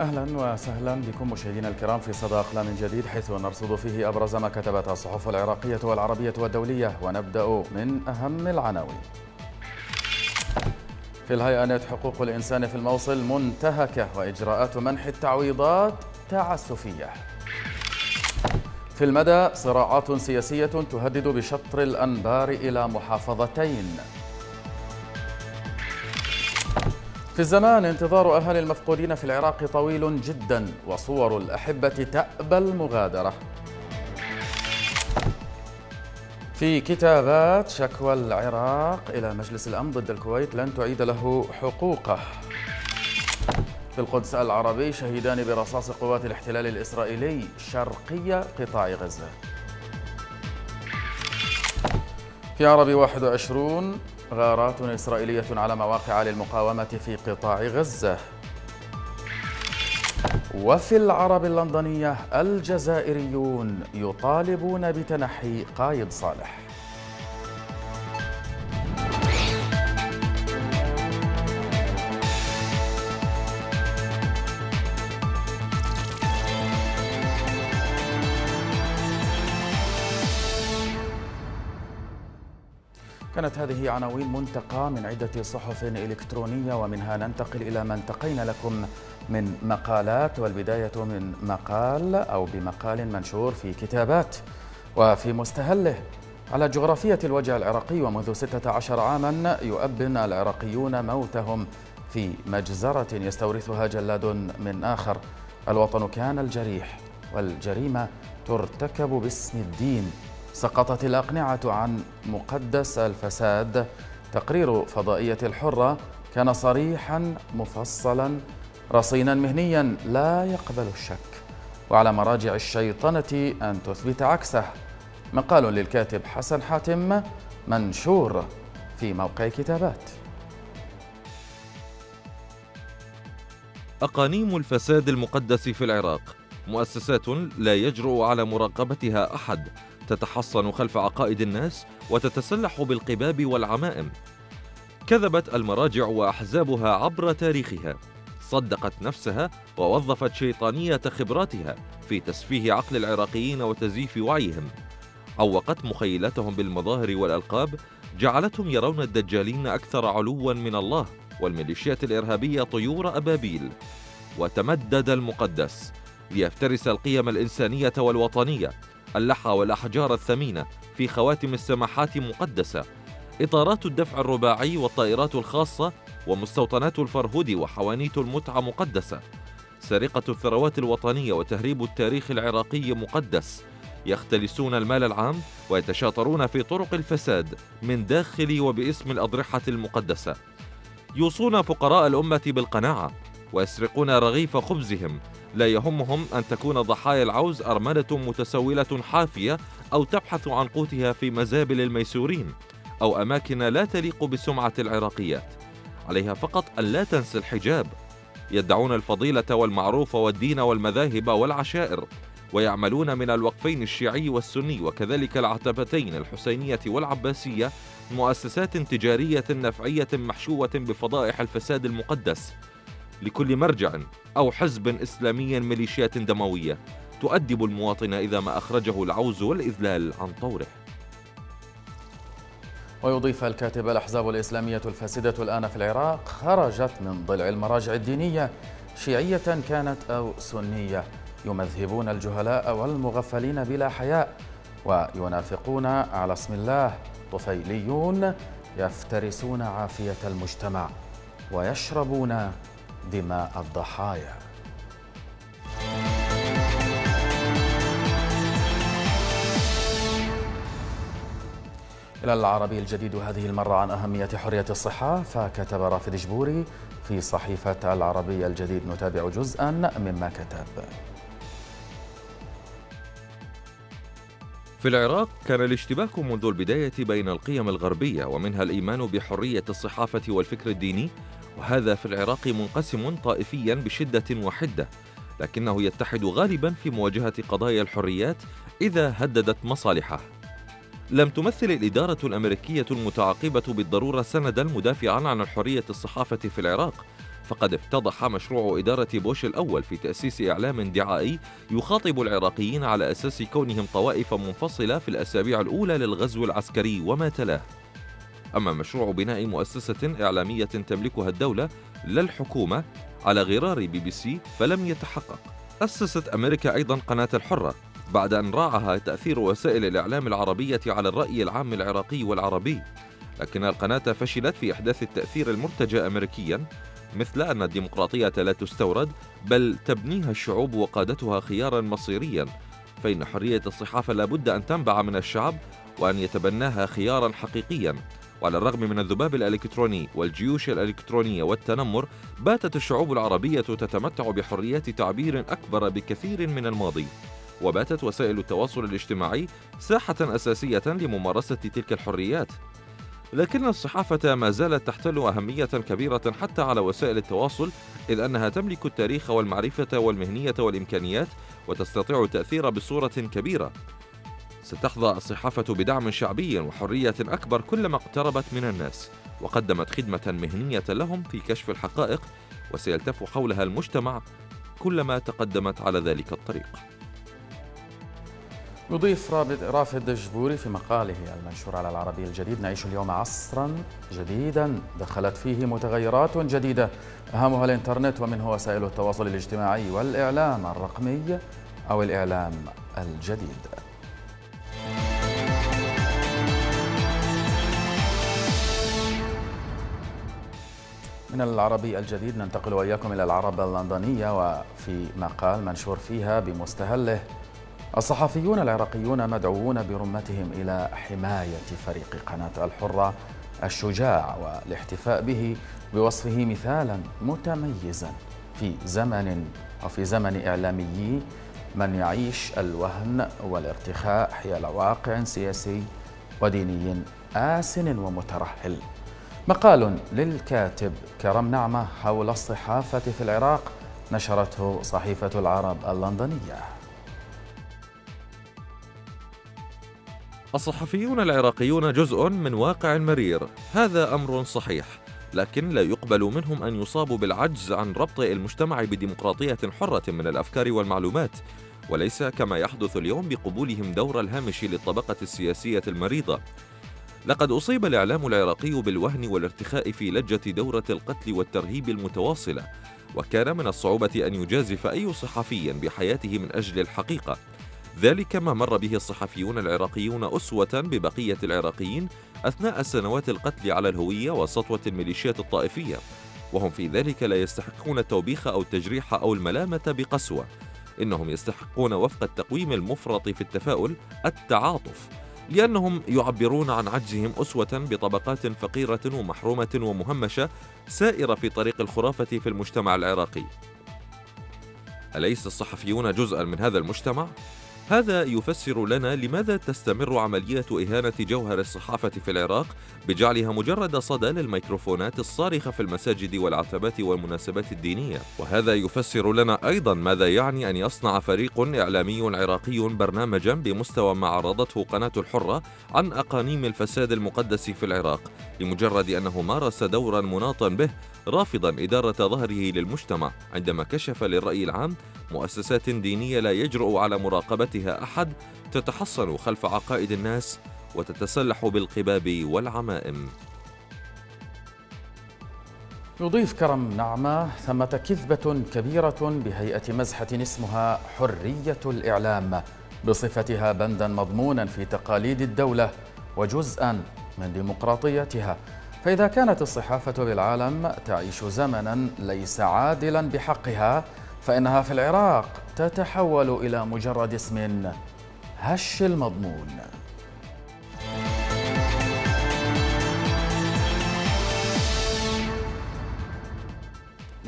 أهلا وسهلا بكم مشاهدينا الكرام في صدى أقلام جديد حيث نرصد فيه أبرز ما كتبتها الصحف العراقية والعربية والدولية ونبدأ من أهم العناوين. في الهيئة حقوق الإنسان في الموصل منتهكة وإجراءات منح التعويضات تعسفية في المدى صراعات سياسية تهدد بشطر الأنبار إلى محافظتين في الزمان انتظار أهالي المفقودين في العراق طويل جدا وصور الأحبة تأبى المغادرة. في كتابات شكوى العراق إلى مجلس الأمن ضد الكويت لن تعيد له حقوقه. في القدس العربي شهيدان برصاص قوات الاحتلال الإسرائيلي شرقي قطاع غزة. في عربي 21 غارات إسرائيلية على مواقع للمقاومة في قطاع غزة. وفي العرب اللندنية الجزائريون يطالبون بتنحي قايد صالح. كانت هذه عناوين منتقى من عدة صحف إلكترونية ومنها ننتقل إلى ما انتقينا لكم من مقالات والبداية من مقال أو بمقال منشور في كتابات وفي مستهله. على جغرافية الوجه العراقي ومنذ 16 عاما يؤبن العراقيون موتهم في مجزرة يستورثها جلاد من آخر. الوطن كان الجريح والجريمة ترتكب باسم الدين. سقطت الأقنعة عن مقدس الفساد. تقرير فضائية الحرة كان صريحا مفصلا رصينا مهنيا لا يقبل الشك. وعلى مراجع الشيطنة أن تثبت عكسه. مقال للكاتب حسن حاتم منشور في موقع كتابات. أقانيم الفساد المقدس في العراق مؤسسات لا يجرؤ على مراقبتها أحد. تتحصن خلف عقائد الناس وتتسلح بالقباب والعمائم. كذبت المراجع وأحزابها عبر تاريخها. صدقت نفسها ووظفت شيطانية خبراتها في تسفيه عقل العراقيين وتزييف وعيهم. عوقت مخيلتهم بالمظاهر والألقاب جعلتهم يرون الدجالين أكثر علوا من الله والميليشيات الإرهابية طيور أبابيل. وتمدد المقدس ليفترس القيم الإنسانية والوطنية. اللحى والأحجار الثمينة في خواتم السماحات مقدسة. إطارات الدفع الرباعي والطائرات الخاصة ومستوطنات الفرهود وحوانيت المتعة مقدسة. سرقة الثروات الوطنية وتهريب التاريخ العراقي مقدس. يختلسون المال العام ويتشاطرون في طرق الفساد من داخل وباسم الأضرحة المقدسة. يوصون فقراء الأمة بالقناعة ويسرقون رغيف خبزهم لا يهمهم أن تكون ضحايا العوز أرملة متسولة حافية أو تبحث عن قوتها في مزابل الميسورين أو أماكن لا تليق بسمعة العراقيات. عليها فقط أن لا تنسى الحجاب. يدعون الفضيلة والمعروف والدين والمذاهب والعشائر ويعملون من الوقفين الشيعي والسني وكذلك العتبتين الحسينية والعباسية مؤسسات تجارية نفعية محشوة بفضائح الفساد المقدس. لكل مرجع أو حزب إسلامي ميليشيات دموية تؤدب المواطن إذا ما أخرجه العوز والإذلال عن طوره. ويضيف الكاتب الأحزاب الإسلامية الفاسدة الآن في العراق خرجت من ضلع المراجع الدينية شيعية كانت أو سنية يمذهبون الجهلاء والمغفلين بلا حياء وينافقون على اسم الله طفيليون يفترسون عافية المجتمع ويشربون دماء الضحايا. إلى العربي الجديد هذه المرة عن أهمية حرية الصحة فكتب رافد جبوري في صحيفة العربي الجديد. نتابع جزءا مما كتب. في العراق كان الاشتباك منذ البداية بين القيم الغربية ومنها الإيمان بحرية الصحافة والفكر الديني وهذا في العراق منقسم طائفيا بشدة وحدة لكنه يتحد غالبا في مواجهة قضايا الحريات إذا هددت مصالحه. لم تمثل الإدارة الأمريكية المتعاقبة بالضرورة سندا مدافعا عن حرية الصحافة في العراق فقد افتضح مشروع إدارة بوش الأول في تأسيس إعلام دعائي يخاطب العراقيين على أساس كونهم طوائف منفصلة في الأسابيع الأولى للغزو العسكري وما تلاه. أما مشروع بناء مؤسسة إعلامية تملكها الدولة لا الحكومة على غرار بي بي سي فلم يتحقق. أسست أمريكا أيضا قناة الحرة بعد أن راعها تأثير وسائل الإعلام العربية على الرأي العام العراقي والعربي. لكن القناة فشلت في إحداث التأثير المرتجى أمريكيا مثل أن الديمقراطية لا تستورد بل تبنيها الشعوب وقادتها خيارا مصيريا. فإن حرية الصحافة لابد أن تنبع من الشعب وأن يتبناها خيارا حقيقيا. وعلى الرغم من الذباب الإلكتروني والجيوش الإلكترونية والتنمر باتت الشعوب العربية تتمتع بحريات تعبير أكبر بكثير من الماضي. وباتت وسائل التواصل الاجتماعي ساحة أساسية لممارسة تلك الحريات. لكن الصحافة ما زالت تحتل أهمية كبيرة حتى على وسائل التواصل إذ أنها تملك التاريخ والمعرفة والمهنية والإمكانيات وتستطيع التأثير بصورة كبيرة. ستحظى الصحافة بدعم شعبي وحرية أكبر كلما اقتربت من الناس وقدمت خدمة مهنية لهم في كشف الحقائق وسيلتف حولها المجتمع كلما تقدمت على ذلك الطريق. يضيف رافد جبوري في مقاله المنشور على العربي الجديد نعيش اليوم عصرا جديدا دخلت فيه متغيرات جديدة. أهمها الإنترنت ومنه وسائل التواصل الاجتماعي والإعلام الرقمي أو الإعلام الجديد. من العربي الجديد ننتقل وإياكم إلى العرب اللندنية وفي مقال منشور فيها بمستهله الصحفيون العراقيون مدعوون برمتهم إلى حماية فريق قناة الحرة الشجاع والاحتفاء به بوصفه مثالا متميزا في زمن أو في زمن إعلامي من يعيش الوهن والارتخاء حيال واقع سياسي وديني آسن ومترهل. مقال للكاتب كرم نعمة حول الصحافة في العراق نشرته صحيفة العرب اللندنية. الصحفيون العراقيون جزء من واقع مرير. هذا أمر صحيح لكن لا يقبل منهم أن يصابوا بالعجز عن ربط المجتمع بديمقراطية حرة من الأفكار والمعلومات. وليس كما يحدث اليوم بقبولهم دور الهامش للطبقة السياسية المريضة. لقد أصيب الإعلام العراقي بالوهن والارتخاء في لجة دورة القتل والترهيب المتواصلة وكان من الصعوبة أن يجازف أي صحفي بحياته من أجل الحقيقة. ذلك ما مر به الصحفيون العراقيون أسوة ببقية العراقيين أثناء سنوات القتل على الهوية وسطوة الميليشيات الطائفية وهم في ذلك لا يستحقون التوبيخ أو التجريح أو الملامة بقسوة إنهم يستحقون وفق التقويم المفرط في التفاؤل التعاطف. لأنهم يعبرون عن عجزهم أسوة بطبقات فقيرة ومحرومة ومهمشة سائرة في طريق الخرافة في المجتمع العراقي أليس الصحفيون جزءا من هذا المجتمع؟ هذا يفسر لنا لماذا تستمر عملية إهانة جوهر الصحافة في العراق بجعلها مجرد صدى للميكروفونات الصارخة في المساجد والعتبات والمناسبات الدينية. وهذا يفسر لنا أيضا ماذا يعني أن يصنع فريق إعلامي عراقي برنامجا بمستوى ما عرضته قناة الحرة عن أقانيم الفساد المقدس في العراق لمجرد أنه مارس دورا مناطا به رافضا إدارة ظهره للمجتمع عندما كشف للرأي العام مؤسسات دينية لا يجرؤ على مراقبتها أحد تتحصن خلف عقائد الناس وتتسلح بالقباب والعمائم. يضيف كرم نعمة ثمة كذبة كبيرة بهيئة مزحة اسمها حرية الإعلام بصفتها بندا مضمونا في تقاليد الدولة وجزءا من ديمقراطيتها. فإذا كانت الصحافة بالعالم تعيش زمنا ليس عادلا بحقها فإنها في العراق تتحول إلى مجرد اسم هش المضمون.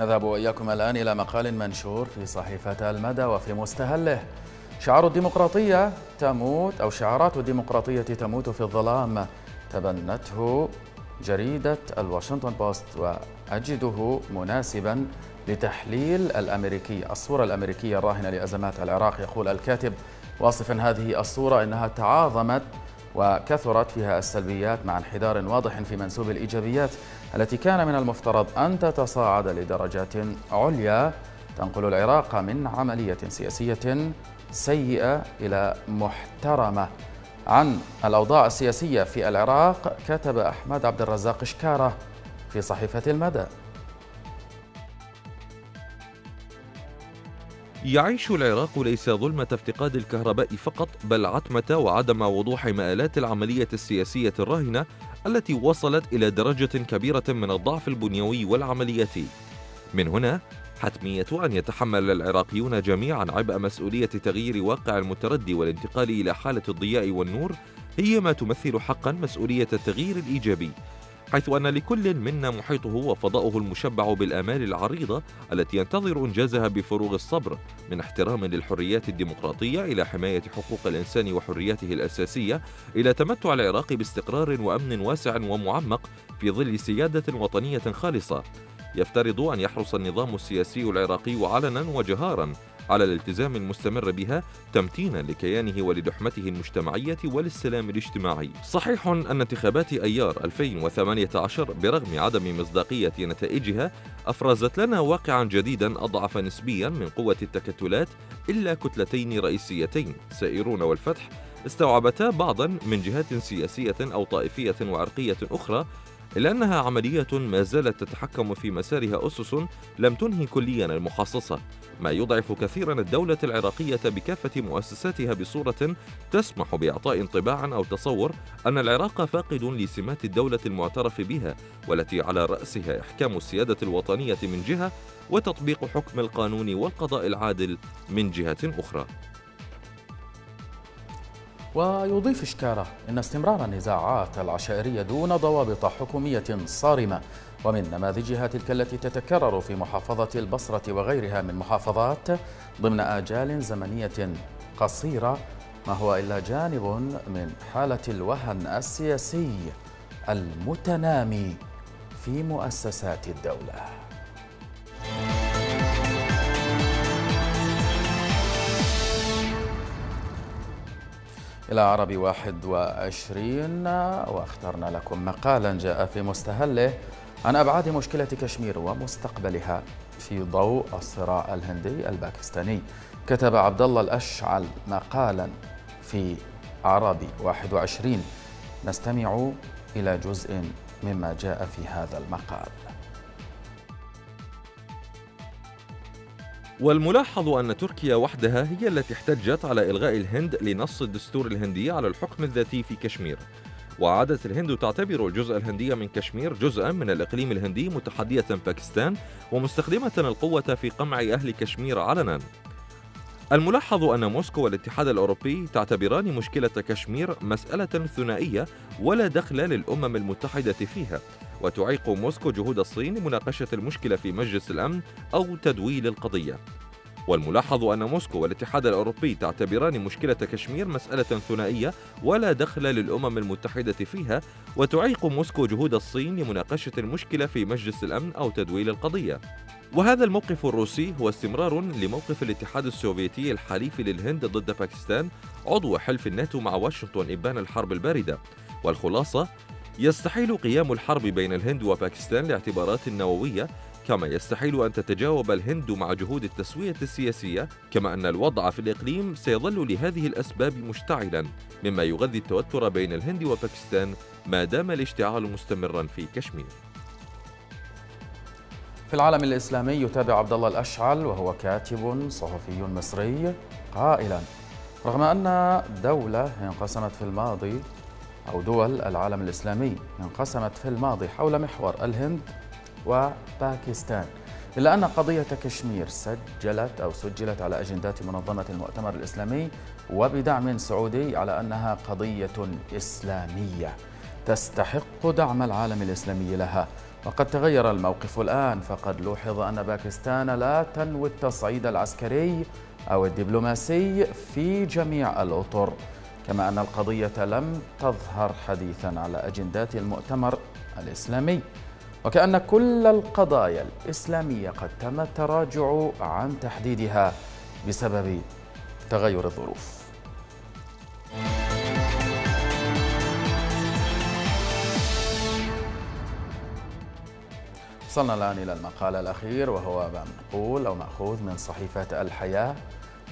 نذهب وإياكم الآن إلى مقال منشور في صحيفة المدى وفي مستهله. شعار الديمقراطية تموت أو شعارات الديمقراطية تموت في الظلام. تبنته جريدة الواشنطن بوست وأجده مناسبا لتحليل الأمريكي الصورة الأمريكية الراهنة لأزمات العراق. يقول الكاتب واصفا هذه الصورة أنها تعاظمت وكثرت فيها السلبيات مع انحدار واضح في منسوب الإيجابيات التي كان من المفترض أن تتصاعد لدرجات عليا تنقل العراق من عملية سياسية سيئة إلى محترمة. عن الأوضاع السياسية في العراق كتب أحمد عبد الرزاق شكارة في صحيفة المدى. يعيش العراق ليس ظلمة افتقاد الكهرباء فقط بل عتمة وعدم وضوح مآلات العملية السياسية الراهنة التي وصلت إلى درجة كبيرة من الضعف البنيوي والعملياتي. من هنا حتمية أن يتحمل العراقيون جميعا عبء مسؤولية تغيير واقع المتردي والانتقال إلى حالة الضياء والنور هي ما تمثل حقا مسؤولية التغيير الإيجابي. حيث أن لكل منا محيطه وفضاؤه المشبع بالآمال العريضة التي ينتظر إنجازها بفروغ الصبر من احترام للحريات الديمقراطية إلى حماية حقوق الإنسان وحرياته الأساسية إلى تمتع العراق باستقرار وأمن واسع ومعمق في ظل سيادة وطنية خالصة. يفترض أن يحرص النظام السياسي العراقي علنا وجهارا على الالتزام المستمر بها تمتينا لكيانه وللحمته المجتمعية وللسلام الاجتماعي. صحيح أن انتخابات أيار 2018 برغم عدم مصداقية نتائجها أفرزت لنا واقعا جديدا أضعف نسبيا من قوة التكتلات إلا كتلتين رئيسيتين. سائرون والفتح استوعبتا بعضا من جهات سياسية أو طائفية وعرقية أخرى إلا أنها عملية ما زالت تتحكم في مسارها أسس لم تنهي كليا المحاصصة ما يضعف كثيرا الدولة العراقية بكافة مؤسساتها بصورة تسمح بإعطاء انطباع أو تصور أن العراق فاقد لسمات الدولة المعترف بها والتي على رأسها إحكام السيادة الوطنية من جهة وتطبيق حكم القانون والقضاء العادل من جهة أخرى. ويضيف إشكاره أن استمرار النزاعات العشائرية دون ضوابط حكومية صارمة ومن نماذجها تلك التي تتكرر في محافظة البصرة وغيرها من محافظات ضمن آجال زمنية قصيرة ما هو إلا جانب من حالة الوهن السياسي المتنامي في مؤسسات الدولة. إلى عربي 21 وأخترنا لكم مقالا جاء في مستهله عن أبعاد مشكلة كشمير ومستقبلها في ضوء الصراع الهندي الباكستاني. كتب عبد الله الأشعل مقالا في عربي 21 نستمع إلى جزء مما جاء في هذا المقال. والملاحظ أن تركيا وحدها هي التي احتجت على إلغاء الهند لنص الدستور الهندي على الحكم الذاتي في كشمير. وعادت الهند تعتبر الجزء الهندي من كشمير جزءا من الإقليم الهندي متحدية باكستان ومستخدمة القوة في قمع أهل كشمير علنا. الملاحظ أن موسكو والاتحاد الأوروبي تعتبران مشكلة كشمير مسألة ثنائية ولا دخل للأمم المتحدة فيها وتعيق موسكو جهود الصين لمناقشة المشكلة في مجلس الأمن أو تدويل القضية. والملاحظ أن موسكو والاتحاد الأوروبي تعتبران مشكلة كشمير مسألة ثنائية ولا دخل للأمم المتحدة فيها وتعيق موسكو جهود الصين لمناقشة المشكلة في مجلس الأمن أو تدويل القضية. وهذا الموقف الروسي هو استمرار لموقف الاتحاد السوفيتي الحليف للهند ضد باكستان عضو حلف الناتو مع واشنطن إبان الحرب الباردة. والخلاصة يستحيل قيام الحرب بين الهند وباكستان لاعتبارات نووية كما يستحيل أن تتجاوب الهند مع جهود التسوية السياسية كما أن الوضع في الإقليم سيظل لهذه الأسباب مشتعلا مما يغذي التوتر بين الهند وباكستان ما دام الاشتعال مستمرا في كشمير. في العالم الإسلامي يتابع عبد الله الأشعل وهو كاتب صحفي مصري قائلا. رغم أن دولة انقسمت في الماضي أو دول العالم الإسلامي انقسمت في الماضي حول محور الهند وباكستان إلا أن قضية كشمير سجلت أو سجلت على أجندات منظمة المؤتمر الإسلامي وبدعم سعودي على أنها قضية إسلامية تستحق دعم العالم الإسلامي لها. وقد تغير الموقف الآن فقد لوحظ أن باكستان لا تنوي التصعيد العسكري أو الدبلوماسي في جميع الأطر كما أن القضية لم تظهر حديثا على أجندات المؤتمر الإسلامي. وكأن كل القضايا الإسلامية قد تم التراجع عن تحديدها بسبب تغير الظروف. وصلنا الآن إلى المقال الأخير وهو منقول أو مأخوذ من صحيفة الحياة.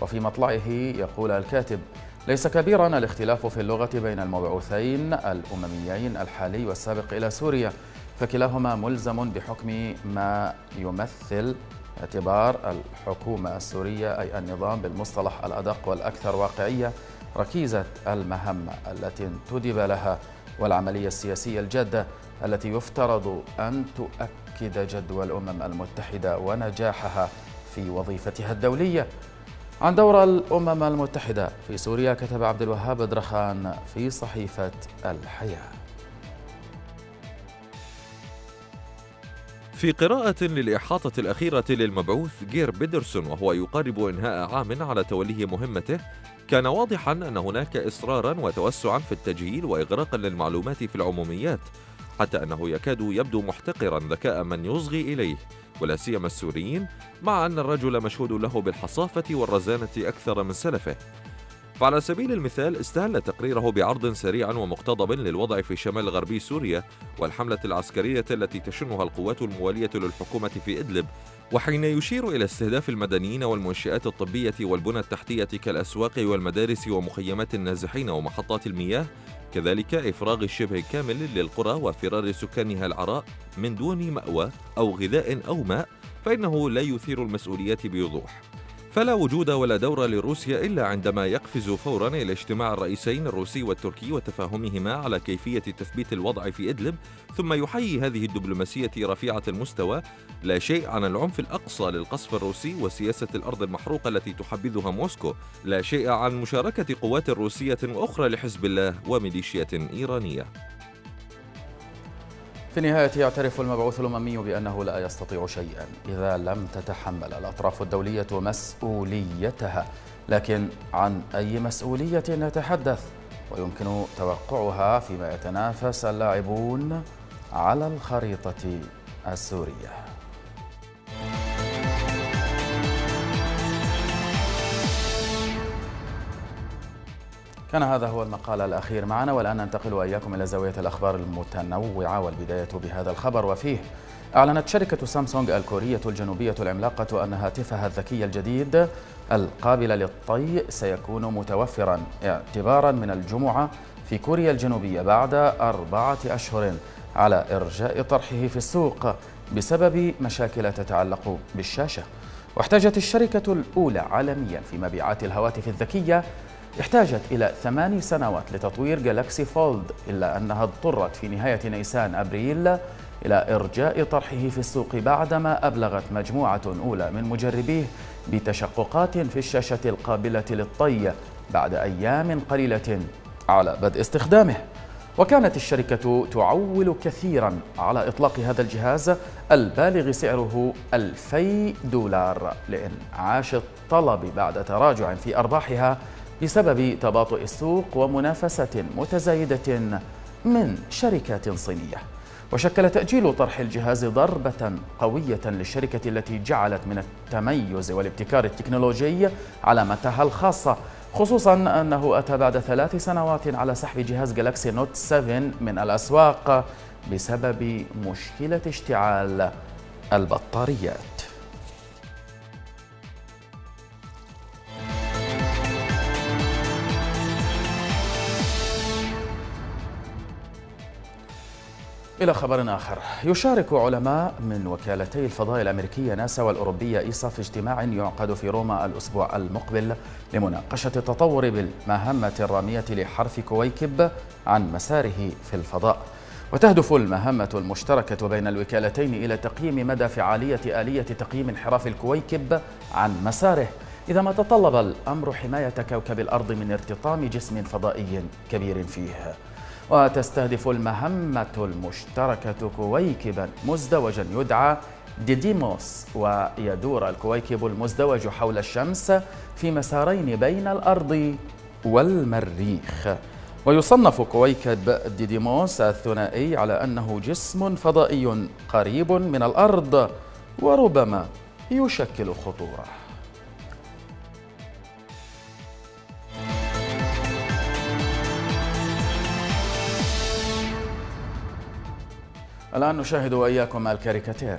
وفي مطلعه يقول الكاتب ليس كبيرا الاختلاف في اللغة بين المبعوثين الأمميين الحالي والسابق إلى سوريا فكلاهما ملزم بحكم ما يمثل اعتبار الحكومة السورية أي النظام بالمصطلح الأدق والأكثر واقعية ركيزة المهمة التي انتدب لها والعملية السياسية الجادة التي يفترض أن تؤكد جدوى الأمم المتحدة ونجاحها في وظيفتها الدولية. عن دور الأمم المتحدة في سوريا كتب عبد الوهاب درخان في صحيفة الحياة. في قراءة للإحاطة الأخيرة للمبعوث جير بيدرسون وهو يقارب إنهاء عام على توليه مهمته كان واضحا أن هناك إصرارا وتوسعا في التجهيل وإغراقا للمعلومات في العموميات. حتى أنه يكاد يبدو محتقرا ذكاء من يصغي إليه ولا سيما السوريين مع أن الرجل مشهود له بالحصافة والرزانة أكثر من سلفه. فعلى سبيل المثال استهل تقريره بعرض سريع ومقتضب للوضع في شمال غربي سوريا والحملة العسكرية التي تشنها القوات الموالية للحكومة في إدلب وحين يشير إلى استهداف المدنيين والمنشآت الطبية والبنى التحتية كالأسواق والمدارس ومخيمات النازحين ومحطات المياه كذلك إفراغ الشبه كامل للقرى وفرار سكانها العراء من دون مأوى أو غذاء أو ماء فإنه لا يثير المسؤوليات بوضوح. فلا وجود ولا دور لروسيا إلا عندما يقفز فورا إلى اجتماع الرئيسين الروسي والتركي وتفاهمهما على كيفية تثبيت الوضع في إدلب ثم يحيي هذه الدبلوماسية رفيعة المستوى. لا شيء عن العنف الأقصى للقصف الروسي وسياسة الأرض المحروقة التي تحبذها موسكو. لا شيء عن مشاركة قوات روسية أخرى لحزب الله وميليشيات إيرانية. في النهاية يعترف المبعوث الأممي بأنه لا يستطيع شيئا إذا لم تتحمل الأطراف الدولية مسؤوليتها لكن عن أي مسؤولية نتحدث؟ ويمكن توقعها فيما يتنافس اللاعبون على الخريطة السورية. كان هذا هو المقال الأخير معنا والآن ننتقل وإياكم إلى زاوية الأخبار المتنوعة والبداية بهذا الخبر. وفيه أعلنت شركة سامسونج الكورية الجنوبية العملاقة أن هاتفها الذكي الجديد القابل للطي سيكون متوفرا. اعتبارا من الجمعة في كوريا الجنوبية بعد أربعة أشهر على إرجاء طرحه في السوق بسبب مشاكل تتعلق بالشاشة. واحتاجت الشركة الأولى عالميا في مبيعات الهواتف الذكية احتاجت إلى ثماني سنوات لتطوير جالاكسي فولد إلا أنها اضطرت في نهاية نيسان أبريل إلى إرجاء طرحه في السوق بعدما أبلغت مجموعة أولى من مجربيه بتشققات في الشاشة القابلة للطي بعد أيام قليلة على بدء استخدامه. وكانت الشركة تعول كثيرا على إطلاق هذا الجهاز البالغ سعره 2000 دولار لإنعاش الطلب بعد تراجع في أرباحها بسبب تباطؤ السوق ومنافسة متزايدة من شركات صينية. وشكل تأجيل طرح الجهاز ضربة قوية للشركة التي جعلت من التميز والابتكار التكنولوجي علامتها الخاصة خصوصا أنه أتى بعد ثلاث سنوات على سحب جهاز جالاكسي نوت 7 من الأسواق بسبب مشكلة اشتعال البطاريات. إلى خبر آخر. يشارك علماء من وكالتي الفضاء الأمريكية ناسا والأوروبية إيسا في اجتماع يعقد في روما الأسبوع المقبل لمناقشة التطور بالمهمة الرامية لحرف كويكب عن مساره في الفضاء. وتهدف المهمة المشتركة بين الوكالتين إلى تقييم مدى فعالية آلية تقييم انحراف الكويكب عن مساره. إذا ما تطلب الأمر حماية كوكب الأرض من ارتطام جسم فضائي كبير فيه. وتستهدف المهمة المشتركة كويكبا مزدوجا يدعى ديديموس ويدور الكويكب المزدوج حول الشمس في مسارين بين الأرض والمريخ. ويصنف كويكب ديديموس الثنائي على أنه جسم فضائي قريب من الأرض وربما يشكل خطورة. الآن نشاهد وإياكم الكاريكاتير.